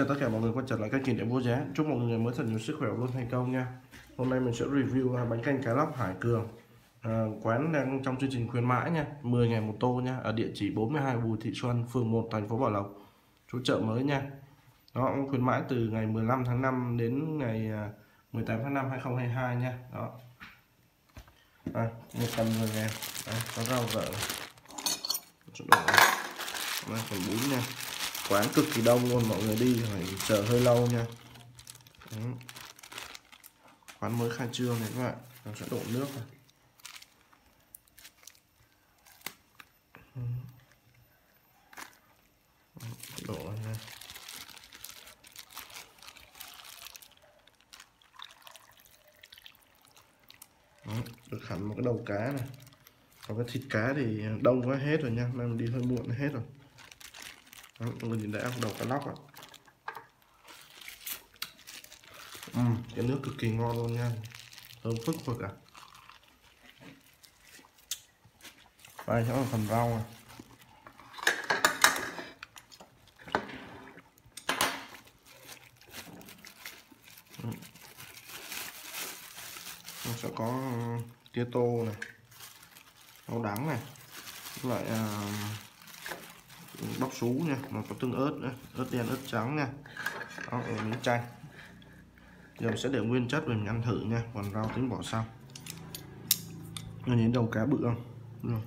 Chào tất cả mọi người quay trở lại kênh kỷ niệm vô giá. Chúc mọi người mới thật nhiều sức khỏe luôn thành công nha. Hôm nay mình sẽ review à, bánh canh cá lóc Hải Cường. À, Quán đang trong chương trình khuyến mãi nha. 10 ngày một tô nha Ở địa chỉ 42 Bùi Thị Xuân, phường 1, thành phố Bảo Lộc. Chỗ chợ mới nha. Đó, khuyến mãi từ ngày 15 tháng 5 đến ngày à, 18 tháng 5 2022 nha. Đó. À, một tầm 10 ngàn Đấy, có rau vợ. Chỗ đổ Đây, còn bún nha quán cực kỳ đông luôn, mọi người đi phải chờ hơi lâu nha. Đấy. quán mới khai trương này các bạn, nó sẽ đổ nước này. Đổ này được hẳn một cái đầu cá này. Còn cái thịt cá thì đông quá hết rồi nha nên mình đi hơi muộn hết rồi đó, mọi người nhìn thấy đầu cá lóc ạ. Ừ, cái nước cực kỳ ngon luôn nha. Thơm phức phức à. Đây sẽ là phần rau này ừ. nó sẽ có ừ, tía tô này. Rau đắng này. Lại uh, bóc sú nha mà có tương ớt nữa ớt đen ớt trắng nha. Đó ở miếng chanh. Giờ mình sẽ để nguyên chất mình ăn thử nha còn rau tính bỏ sau nó nhìn đầu cá bự không? Rồi.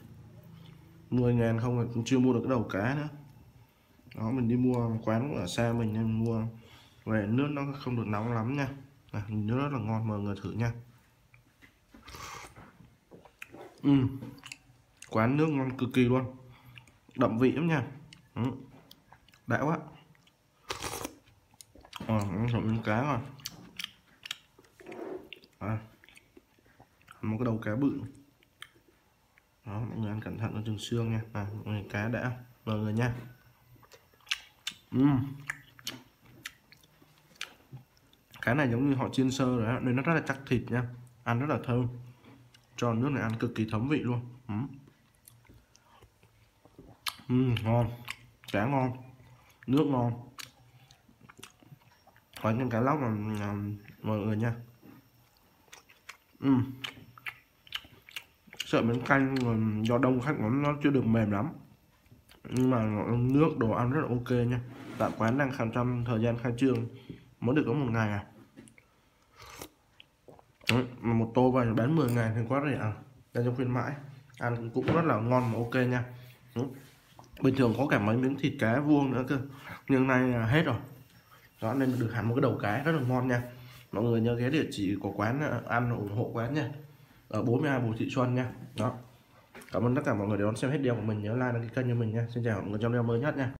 10 ngàn không là chưa mua được cái đầu cá nữa. Đó mình đi mua quán ở xa mình nên mua. Về nước nó không được nóng lắm nha. À, nước rất là ngon mời người thử nha. Ừ. quán nước ngon cực kỳ luôn. Đậm vị lắm nha ừ. đã quá. À, miếng cá rồi. À, một cái đầu cá bự. Đó mọi người ăn cẩn thận nó chừng xương nha. À, mọi người cá đã. Mời người nha. Uhm. cá này giống như họ chiên sơ rồi đó, nên nó rất là chắc thịt nha. Ăn rất là thơm. Cho nước này ăn cực kỳ thấm vị luôn. Uhm. Uhm, ngon chả ngon nước ngon. Có những cá lóc mà mọi người nha. Uhm. sợ miếng canh do đông khách nó, nó chưa được mềm lắm. Nhưng mà nước đồ ăn rất là ok nha. Tại quán đang khăn trong thời gian khai trương. Mới được có một ngày à? Đấy, mà một tô vào bán 10 ngàn thì quá rẻ. À đang trong khuyến mãi. Ăn cũng rất là ngon mà ok nha. Đúng bình thường có cả mấy miếng thịt cá vuông nữa cơ. Nhưng nay là hết rồi. Đó, nên được hẳn một cái đầu cá rất là ngon nha. Mọi người nhớ ghé địa chỉ của quán à, ăn ủng hộ quán nha. Ở 42 Bùi Thị Xuân nha. Đó. Cảm ơn tất cả mọi người đã đón xem hết video của mình. Nhớ like đăng ký kênh cho mình nha. Xin chào mọi người trong video mới nhất nha.